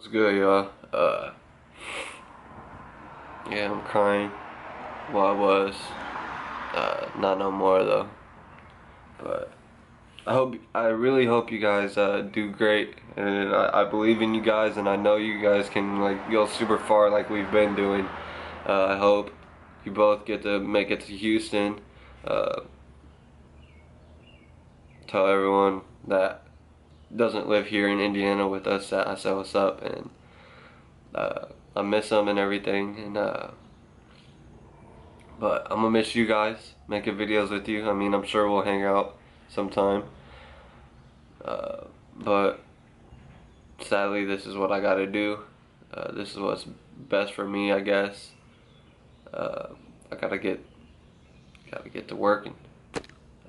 What's good, y'all? Uh, yeah, I'm crying. Well, I was. Uh, not no more though. But I hope, I really hope you guys uh, do great, and I, I believe in you guys, and I know you guys can like go super far like we've been doing. Uh, I hope you both get to make it to Houston. Uh, tell everyone that doesn't live here in Indiana with us that I said what's up and uh, I miss them and everything and uh, but I'm gonna miss you guys making videos with you. I mean I'm sure we'll hang out sometime. Uh, but sadly this is what I gotta do. Uh, this is what's best for me I guess. Uh, I gotta get gotta get to working.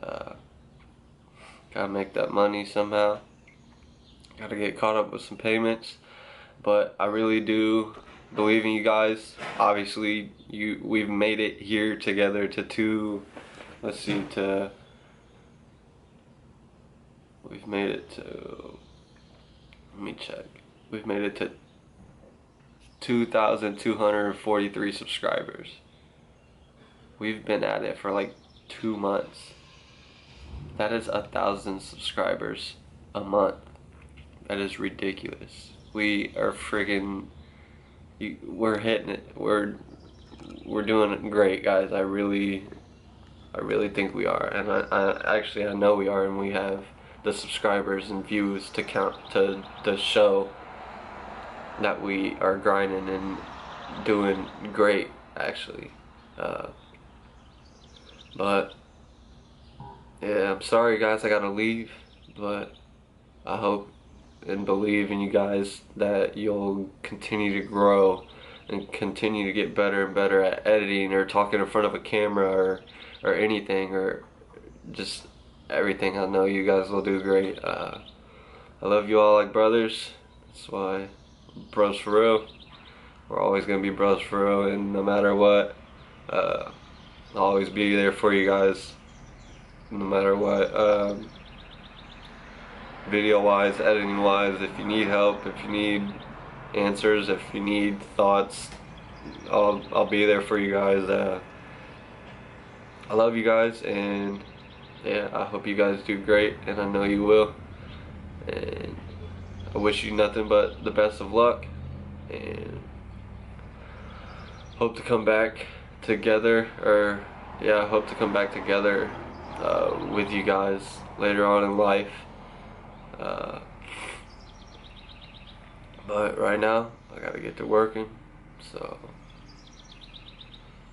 Uh, gotta make that money somehow Gotta get caught up with some payments. But I really do believe in you guys. Obviously, you we've made it here together to two. Let's see, to we've made it to. Let me check. We've made it to 2,243 subscribers. We've been at it for like two months. That is a thousand subscribers a month. That is ridiculous. We are friggin' we're hitting it. We're we're doing it great, guys. I really I really think we are, and I, I actually I know we are, and we have the subscribers and views to count to to show that we are grinding and doing great, actually. Uh, but yeah, I'm sorry, guys. I gotta leave, but I hope and believe in you guys that you'll continue to grow and continue to get better and better at editing or talking in front of a camera or or anything or just everything. I know you guys will do great. Uh, I love you all like brothers. That's why bros for real. We're always gonna be bros for real, and no matter what, uh, I'll always be there for you guys. No matter what. Um, video wise, editing wise, if you need help, if you need answers, if you need thoughts, I'll, I'll be there for you guys. Uh, I love you guys and yeah, I hope you guys do great and I know you will. And I wish you nothing but the best of luck and hope to come back together or yeah, I hope to come back together uh, with you guys later on in life. Uh, but right now, I gotta get to working. So,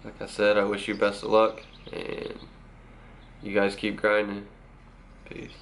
like I said, I wish you best of luck, and you guys keep grinding. Peace.